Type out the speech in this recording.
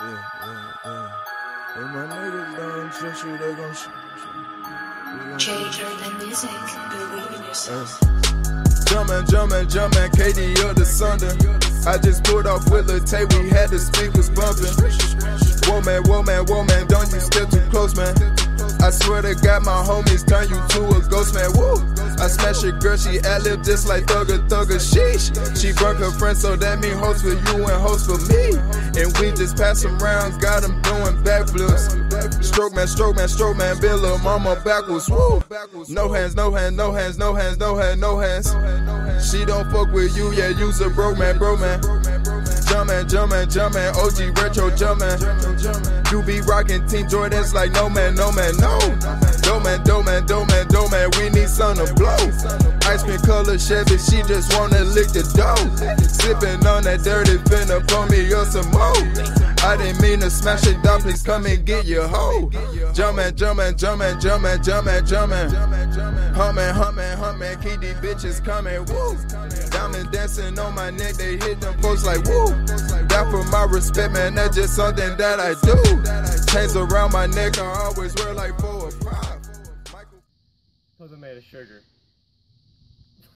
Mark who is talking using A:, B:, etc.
A: yeah, yeah, yeah. My niggas don't shoot, shoot, they gon' shoot.
B: Urban Music, believe in yourself.
A: Jumpin', jumpin', jumpin', KD up the Sunday. I just pulled off with Lil Tay, we had the speakers bumpin'. Whoa man, whoa man, whoa man, don't you step too close, man. I swear to God, my homies turn you to a ghost, man. Woo! I smash your girl, she ad lib just like Thugger Thugger. Sheesh. She broke her friend, so that mean host for you and host for me. And we just pass them rounds, got them doing backflips. Stroke man, stroke man, stroke man, Bill little mama backwards. Woo! No hands, no hands, no hands, no hands, no hands, no hands. She don't fuck with you, yeah, you's a bro man, bro man. Jumpin', jumpin', jumpin', OG retro jumpin'. You be rockin' Team Jordans like no man, no man, no. Do man, do man, do man, do man, we need something to blow. Ice cream color Chevy, she just wanna lick the dough. Sippin' on that dirty finna pour me up some more. I didn't mean to smash it down, please come and get your hoe. Jumpin', jumpin', jumpin', jumpin', jumpin', jumpin'. Hummin', hummin', hummin', keep these bitches comin', woo. Diamond dancing on my neck, they hit them folks like woo. That for my respect, man, that's just something that I do. Chains around my neck, I always wear like four or five.
C: Wasn't made of sugar.